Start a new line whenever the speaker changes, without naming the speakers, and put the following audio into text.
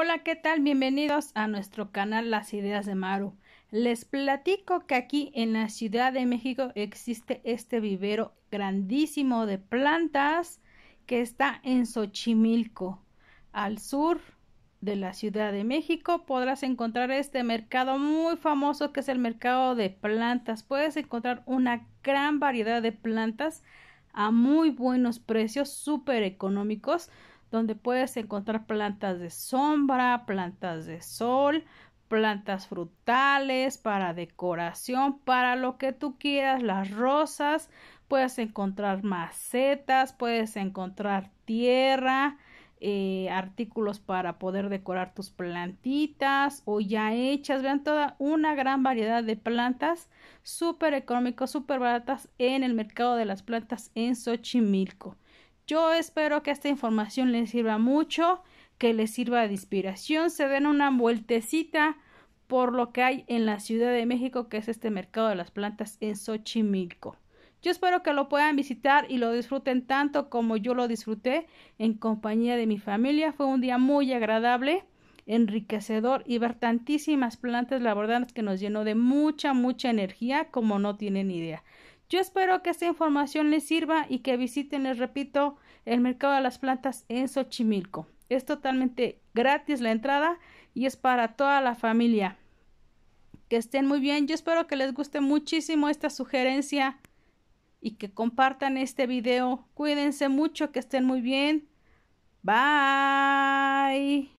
Hola, ¿qué tal? Bienvenidos a nuestro canal Las Ideas de Maru. Les platico que aquí en la Ciudad de México existe este vivero grandísimo de plantas que está en Xochimilco, al sur de la Ciudad de México. Podrás encontrar este mercado muy famoso que es el mercado de plantas. Puedes encontrar una gran variedad de plantas a muy buenos precios, súper económicos donde puedes encontrar plantas de sombra, plantas de sol, plantas frutales para decoración, para lo que tú quieras, las rosas, puedes encontrar macetas, puedes encontrar tierra, eh, artículos para poder decorar tus plantitas o ya hechas. Vean toda una gran variedad de plantas súper económicos, súper baratas en el mercado de las plantas en Xochimilco. Yo espero que esta información les sirva mucho, que les sirva de inspiración, se den una vueltecita por lo que hay en la Ciudad de México, que es este mercado de las plantas en Xochimilco. Yo espero que lo puedan visitar y lo disfruten tanto como yo lo disfruté en compañía de mi familia. Fue un día muy agradable, enriquecedor y ver tantísimas plantas, la verdad es que nos llenó de mucha, mucha energía como no tienen idea. Yo espero que esta información les sirva y que visiten, les repito, el mercado de las plantas en Xochimilco. Es totalmente gratis la entrada y es para toda la familia. Que estén muy bien. Yo espero que les guste muchísimo esta sugerencia y que compartan este video. Cuídense mucho, que estén muy bien. Bye.